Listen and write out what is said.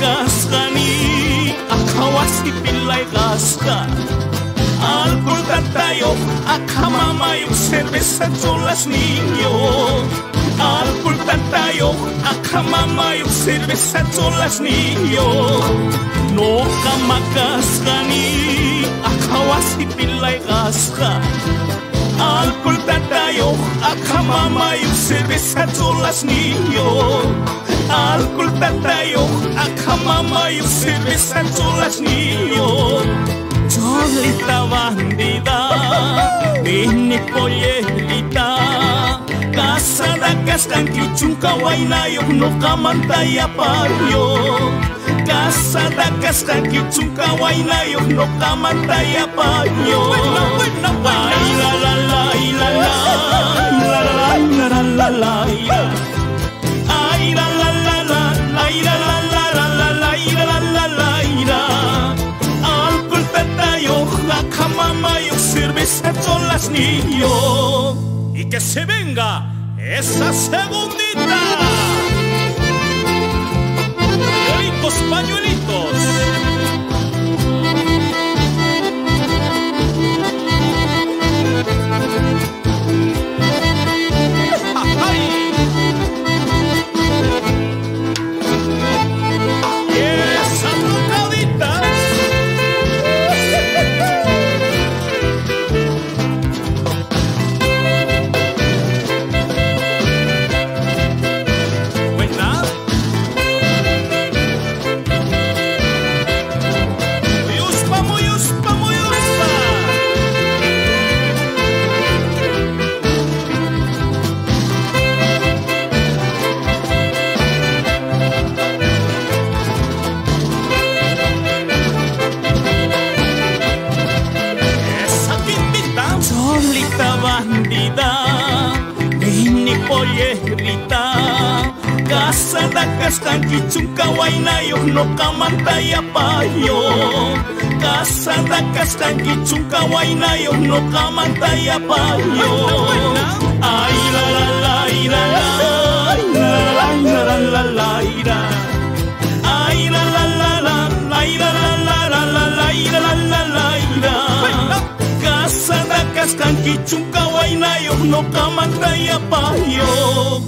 kasgani akawasi pilay kaska Alpulta tayo akamamayong serbes sa tulas ninyo Alpulta tayo akamamayong serbes sa No kamakasgani akawasi pilay kaska akamama yükselirse dolaşmıyor Alkolden de yok akamama yükselirse dolaşmıyor Cholita bandida, beni pollerita Kasada kastan kichunka waina yok no kamanta ya pario Kasada kastan kichunka waina yok no kamanta ya pario Ay la la la la la. Cerveza cholas niño. Y que se venga esa segundita. Pañuelitos, pañuelitos poyehrita Kasada kastanki chunka wainayok no kamantaya payo Kasada kastanki chunka wainayok no kamantaya payo Ay la la la la la. kaskankichun kawaynayoq noqa mantayapayoq